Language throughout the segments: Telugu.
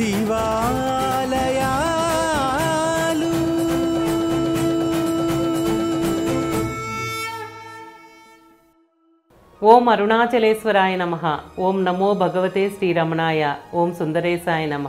శివాలయాలు. ఓం అరుణాచలేశ్వరాయ నమ. ఓం నమో భగవతే శ్రీరమణాయ. ఓం సుందరేశాయ నమ.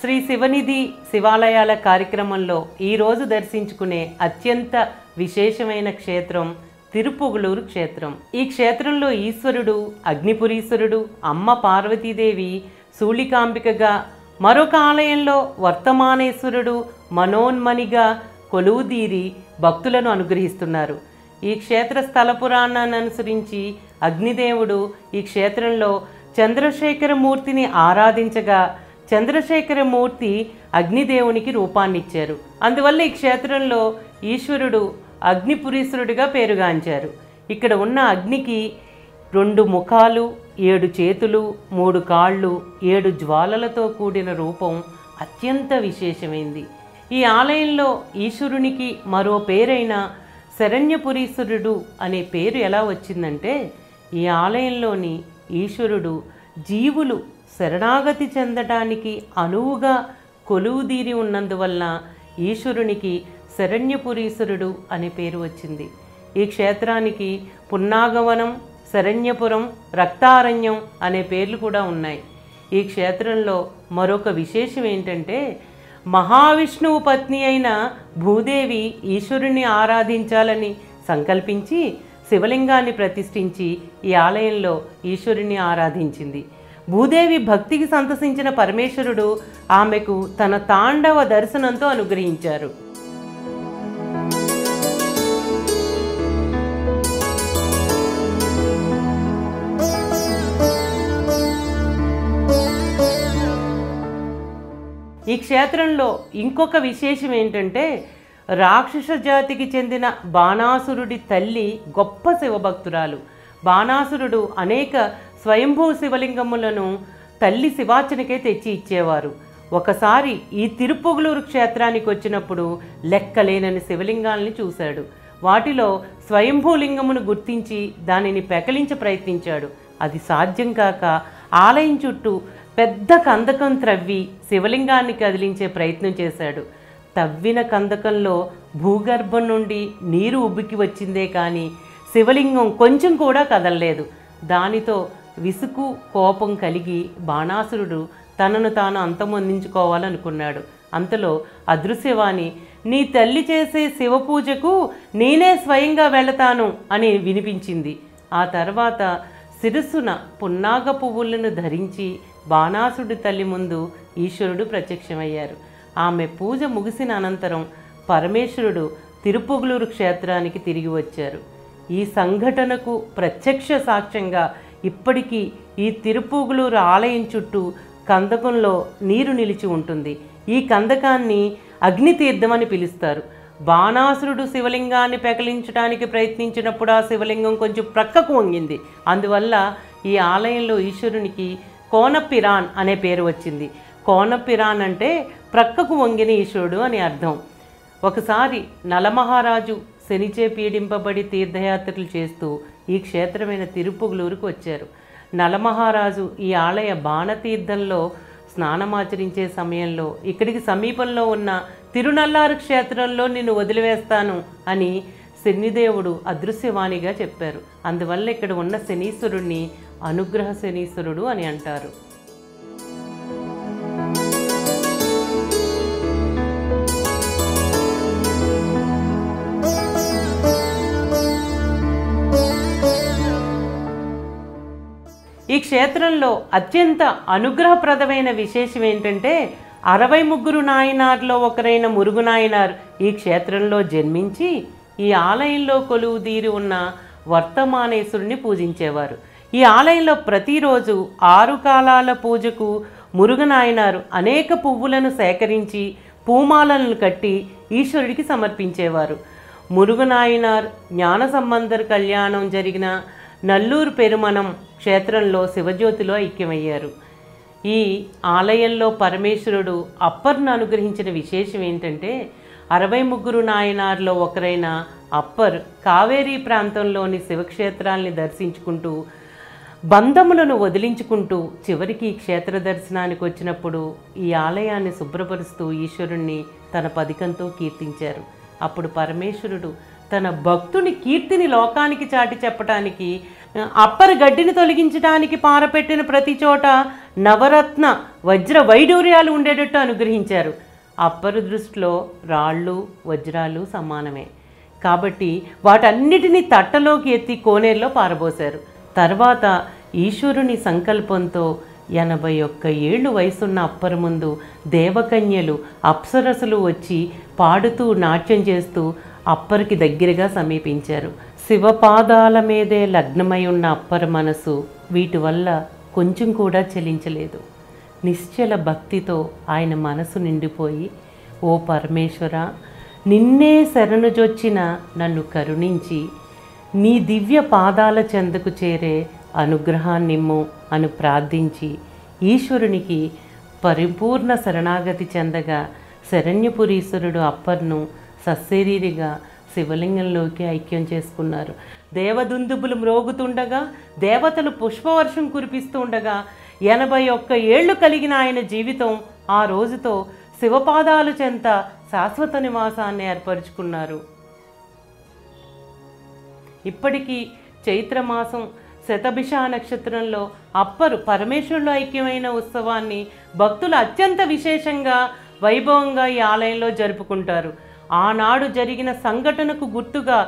శ్రీ శివనిధి శివాలయాల కార్యక్రమంలో ఈరోజు దర్శించుకునే అత్యంత విశేషమైన క్షేత్రం తిరుపుగులూరు క్షేత్రం. ఈ క్షేత్రంలో ఈశ్వరుడు అగ్నిపురీశ్వరుడు అమ్మ పార్వతీదేవి శూళికాంబికగా మరొక ఆలయంలో వర్తమానేశ్వరుడు మనోన్మణిగా కొలువుదీరి భక్తులను అనుగ్రహిస్తున్నారు. ఈ క్షేత్ర స్థల పురాణాన్ని అనుసరించి అగ్నిదేవుడు ఈ క్షేత్రంలో చంద్రశేఖరమూర్తిని ఆరాధించగా చంద్రశేఖరమూర్తి అగ్నిదేవునికి రూపాన్నిచ్చారు. అందువల్ల ఈ క్షేత్రంలో ఈశ్వరుడు అగ్నిపురీశ్వరుడిగా పేరుగాంచారు. ఇక్కడ ఉన్న అగ్నికి రెండు ముఖాలు ఏడు చేతులు మూడు కాళ్ళు ఏడు జ్వాలలతో కూడిన రూపం అత్యంత విశేషమైంది. ఈ ఆలయంలో ఈశ్వరునికి మరో పేరైన శరణ్యపురీశ్వరుడు అనే పేరు ఎలా వచ్చిందంటే ఈ ఆలయంలోని ఈశ్వరుడు జీవులు శరణాగతి చెందటానికి అనువుగా కొలువుదీరి ఉన్నందువల్ల ఈశ్వరునికి శరణ్యపురీశ్వరుడు అనే పేరు వచ్చింది. ఈ క్షేత్రానికి పున్నాగవనం శరణ్యపురం రక్తారణ్యం అనే పేర్లు కూడా ఉన్నాయి. ఈ క్షేత్రంలో మరొక విశేషం ఏంటంటే మహావిష్ణువు పత్ని అయిన భూదేవి ఈశ్వరుణ్ణి ఆరాధించాలని సంకల్పించి శివలింగాన్ని ప్రతిష్ఠించి ఈ ఆలయంలో ఈశ్వరుణ్ణి ఆరాధించింది. భూదేవి భక్తికి సంతసించిన పరమేశ్వరుడు ఆమెకు తన తాండవ దర్శనంతో అనుగ్రహించారు. ఈ క్షేత్రంలో ఇంకొక విశేషం ఏంటంటే రాక్షస జాతికి చెందిన బాణాసురుడి తల్లి గొప్ప శివభక్తురాలు. బాణాసురుడు అనేక స్వయంభూ శివలింగములను తల్లి శివార్చనకే తెచ్చి ఇచ్చేవారు. ఒకసారి ఈ తిరుపుగులూరు క్షేత్రానికి వచ్చినప్పుడు లెక్కలేనని శివలింగాల్ని చూశాడు. వాటిలో స్వయంభూలింగమును గుర్తించి దానిని పెకలించ ప్రయత్నించాడు. అది సాధ్యం కాక ఆలయం చుట్టూ పెద్ద కందకం త్రవ్వి శివలింగాన్ని కదిలించే ప్రయత్నం చేశాడు. తవ్విన కందకంలో భూగర్భం నుండి నీరు ఉబ్బికి వచ్చిందే కానీ శివలింగం కొంచెం కూడా కదలలేదు. దానితో విసుకు కోపం కలిగి బాణాసురుడు తనను తాను అంతమొందించుకోవాలనుకున్నాడు. అంతలో అదృశ్యవాణి నీ తల్లి చేసే శివపూజకు నేనే స్వయంగా వెళతాను అని వినిపించింది. ఆ తర్వాత శిరస్సున పున్నాగ పువ్వులను ధరించి బాణాసుడి తల్లి ముందు ఈశ్వరుడు ప్రత్యక్షమయ్యారు. ఆమె పూజ ముగిసిన అనంతరం పరమేశ్వరుడు తిరుపుగులూరు క్షేత్రానికి తిరిగి వచ్చారు. ఈ సంఘటనకు ప్రత్యక్ష సాక్ష్యంగా ఇప్పటికీ ఈ తిరుపుగులూరు ఆలయం చుట్టూ కందకంలో నీరు నిలిచి ఉంటుంది. ఈ కందకాన్ని అగ్నితీర్థం అని పిలుస్తారు. బాణాసురుడు శివలింగాన్ని పెకలించడానికి ప్రయత్నించినప్పుడు ఆ శివలింగం కొంచెం ప్రక్కకు వంగింది. అందువల్ల ఈ ఆలయంలో ఈశ్వరునికి కోనపిరాన్ అనే పేరు వచ్చింది. కోనపిరాన్ అంటే ప్రక్కకు వంగిన ఈశ్వరుడు అని అర్థం. ఒకసారి నలమహారాజు శనిచే పీడింపబడి తీర్థయాత్రలు చేస్తూ ఈ క్షేత్రమైన తిరుపుగులూరుకు వచ్చారు. నలమహారాజు ఈ ఆలయ బాణతీర్థంలో స్నానమాచరించే సమయంలో ఇక్కడికి సమీపంలో ఉన్న తిరునల్లారు క్షేత్రంలో నిన్ను వదిలివేస్తాను అని శనిదేవుడు అదృశ్యవాణిగా చెప్పారు. అందువల్ల ఇక్కడ ఉన్న శనీశ్వరుణ్ణి అనుగ్రహ శనీశ్వరుడు అని అంటారు. ఈ క్షేత్రంలో అత్యంత అనుగ్రహప్రదమైన విశేషం ఏంటంటే అరవై ముగ్గురు నాయనార్లో ఒకరైన మురుగు నాయనార్ ఈ క్షేత్రంలో జన్మించి ఈ ఆలయంలో కొలువు తీరి ఉన్న వర్తమానేశ్వరుని పూజించేవారు. ఈ ఆలయంలో ప్రతిరోజు ఆరు కాలాల పూజకు మురుగనాయనారు అనేక పువ్వులను సేకరించి పూమాలలను కట్టి ఈశ్వరుడికి సమర్పించేవారు. మురుగనాయనార్ జ్ఞాన సంబంధర్ కళ్యాణం జరిగిన నల్లూరు పెరుమనం క్షేత్రంలో శివజ్యోతిలో ఐక్యమయ్యారు. ఈ ఆలయంలో పరమేశ్వరుడు అప్పర్ను అనుగ్రహించిన విశేషం ఏంటంటే అరవై ముగ్గురు నాయనార్లో ఒకరైన అప్పర్ కావేరీ ప్రాంతంలోని శివక్షేత్రాల్ని దర్శించుకుంటూ బంధములను వదిలించుకుంటూ చివరికి క్షేత్ర దర్శనానికి వచ్చినప్పుడు ఈ ఆలయాన్ని శుభ్రపరుస్తూ ఈశ్వరుణ్ణి తన పదికంతో కీర్తించారు. అప్పుడు పరమేశ్వరుడు తన భక్తుని కీర్తిని లోకానికి చాటి చెప్పటానికి అప్పర్ గడ్డిని తొలగించడానికి పారపెట్టిన ప్రతి చోట నవరత్న వజ్ర వైడూర్యాలు ఉండేటట్టు అనుగ్రహించారు. అప్పరు దృష్టిలో రాళ్ళు వజ్రాలు సమానమే. కాబట్టి వాటన్నిటినీ తట్టలోకి ఎత్తి కోనేరులో పారబోశారు. తర్వాత ఈశ్వరుని సంకల్పంతో ఎనభై ఒక్క ఏళ్ళు వయసున్న అప్పరు ముందు దేవకన్యలు అప్సరసులు వచ్చి పాడుతూ నాట్యం చేస్తూ అప్పరికి దగ్గరగా సమీపించారు. శివపాదాల మీదే లగ్నమై ఉన్న అప్పర మనసు వీటి వల్ల కొంచెం కూడా చెలించలేదు. నిశ్చల భక్తితో ఆయన మనసు నిండిపోయి ఓ పరమేశ్వర నిన్నే శరణుజొచ్చిన నన్ను కరుణించి నీ దివ్య పాదాల చెందకు చేరే అనుగ్రహాన్నిమ్ము అని ప్రార్థించి ఈశ్వరునికి పరిపూర్ణ శరణాగతి చెందగా శరణ్యపురీశ్వరుడు అప్పర్ను సశరీరిగా శివలింగంలోకి ఐక్యం చేసుకున్నారు. దేవదుందుబులు మ్రోగుతుండగా దేవతలు పుష్పవర్షం కురిపిస్తూ ఉండగా ఎనభై ఒక్క ఏళ్ళు కలిగిన ఆయన జీవితం ఆ రోజుతో శివపాదాలు చెంత శాశ్వత నివాసాన్ని ఏర్పరచుకున్నారు. ఇప్పటికీ చైత్రమాసం శతభిష నక్షత్రంలో అప్పరు పరమేశ్వరుడు ఐక్యమైన ఉత్సవాన్ని భక్తులు అత్యంత విశేషంగా వైభవంగా ఈ ఆలయంలో జరుపుకుంటారు. ఆనాడు జరిగిన సంఘటనకు గుర్తుగా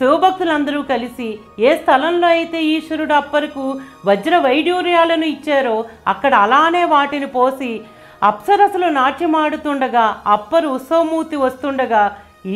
శివభక్తులందరూ కలిసి ఏ స్థలంలో అయితే ఈశ్వరుడు అప్పరకు వజ్ర వైడూర్యాలను ఇచ్చారో అక్కడ అలానే వాటిని పోసి అప్సరసలు నాట్యమాడుతుండగా అప్పరు ఉత్సవమూర్తి వస్తుండగా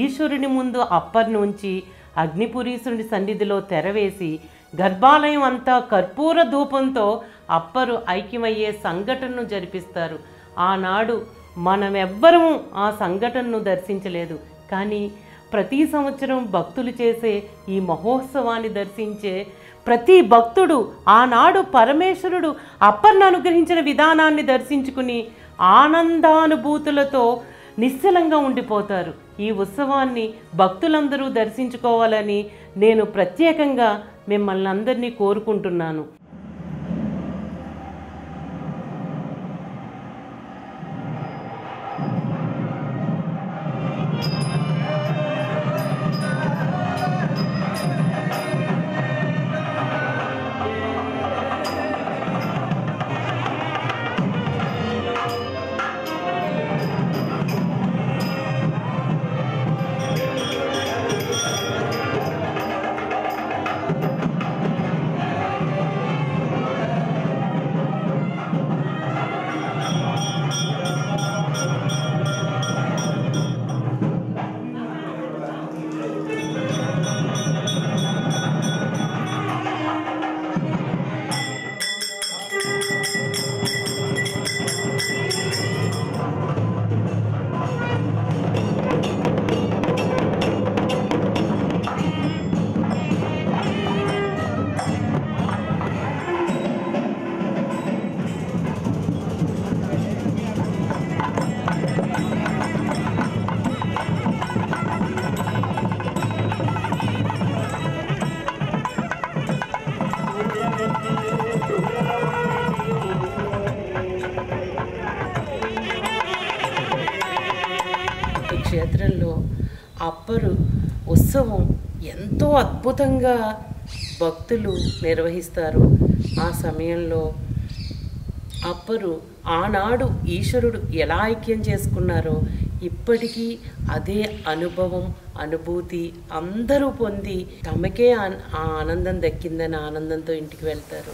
ఈశ్వరుని ముందు అప్పర్ నుంచి అగ్నిపురీసుని సన్నిధిలో తెరవేసి గర్భాలయం అంతా కర్పూర ధూపంతో అప్పరు ఐక్యమయ్యే సంఘటనను జరిపిస్తారు. ఆనాడు మనమెవ్వరము ఆ సంఘటనను దర్శించలేదు. కానీ ప్రతి సంవత్సరం భక్తులు చేసే ఈ మహోత్సవాన్ని దర్శించే ప్రతి భక్తుడు ఆనాడు పరమేశ్వరుడు అప్పర్ను అనుగ్రహించిన విధానాన్ని దర్శించుకుని ఆనందానుభూతులతో నిశ్చలంగా ఉండిపోతారు. ఈ ఉత్సవాన్ని భక్తులందరూ దర్శించుకోవాలని నేను ప్రత్యేకంగా మిమ్మల్ని అందరినీ కోరుకుంటున్నాను. క్షేత్రంలో అప్పరు ఉత్సవం ఎంతో అద్భుతంగా భక్తులు నిర్వహిస్తారు. ఆ సమయంలో అప్పరు ఆనాడు ఈశ్వరుడు ఎలా ఐక్యం చేసుకున్నారో ఇప్పటికీ అదే అనుభవం అనుభూతి అందరూ పొంది తమకే ఆ- ఆ ఆనందం దక్కిందని ఆనందంతో ఇంటికి వెళ్తారు.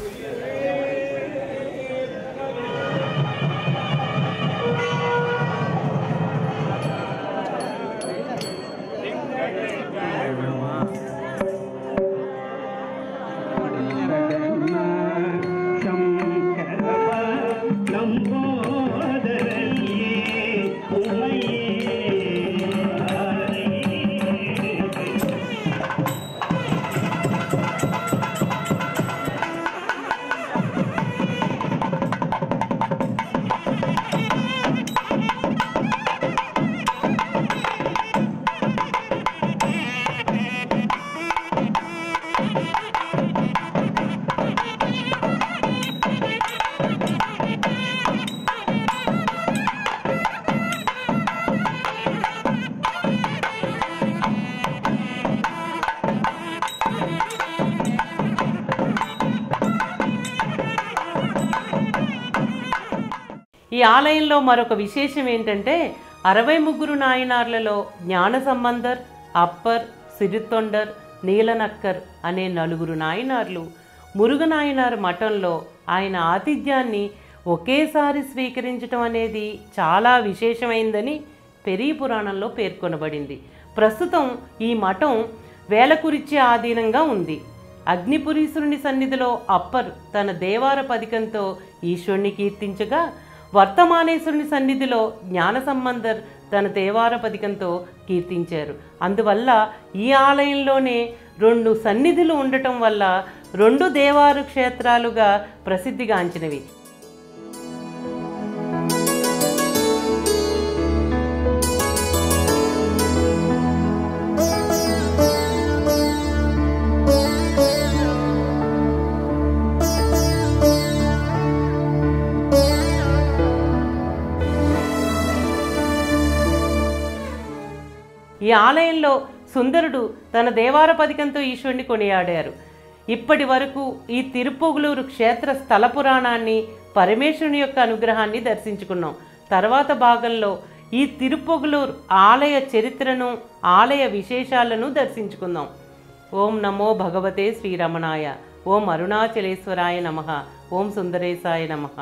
ఈ ఆలయంలో మరొక విశేషం ఏంటంటే అరవై ముగ్గురు నాయనార్లలో జ్ఞాన సంబంధర్ అప్పర్ సిరితొండర్ నీలనక్కర్ అనే నలుగురు నాయనార్లు మురుగనాయనార్ మఠంలో ఆయన ఆతిథ్యాన్ని ఒకేసారి స్వీకరించడం అనేది చాలా విశేషమైందని పెరీ పురాణంలో పేర్కొనబడింది. ప్రస్తుతం ఈ మఠం వేలకురిచ్చే ఆధీనంగా ఉంది. అగ్నిపురీశ్వరుని సన్నిధిలో అప్పర్ తన దేవార పదికంతో ఈశ్వరుని కీర్తించగా వర్తమానేశ్వరుని సన్నిధిలో జ్ఞాన సంబంధర్ తన దేవార పథికంతో కీర్తించారు. అందువల్ల ఈ ఆలయంలోనే రెండు సన్నిధులు ఉండటం వల్ల రెండు దేవారు క్షేత్రాలుగా ప్రసిద్ధిగాంచినవి. ఈ ఆలయంలో సుందరుడు తన దేవార పదికంతో ఈశ్వరుని కొనియాడారు. ఇప్పటి వరకు ఈ తిరుపుగులూరు క్షేత్ర స్థల పురాణాన్ని పరమేశ్వరుని యొక్క అనుగ్రహాన్ని దర్శించుకున్నాం. తర్వాత భాగంలో ఈ తిరుపొగులూరు ఆలయ చరిత్రను ఆలయ విశేషాలను దర్శించుకుందాం ఓం నమో భగవతే శ్రీరమణాయ ఓం అరుణాచలేశ్వరాయ నమ. ఓం సుందరేశాయ నమః.